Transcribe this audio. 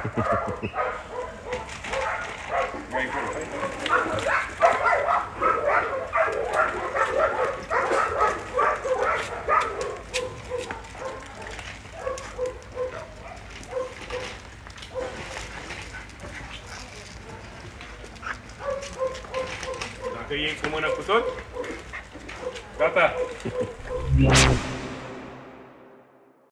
Dacă iei cu mână cu tot, gata.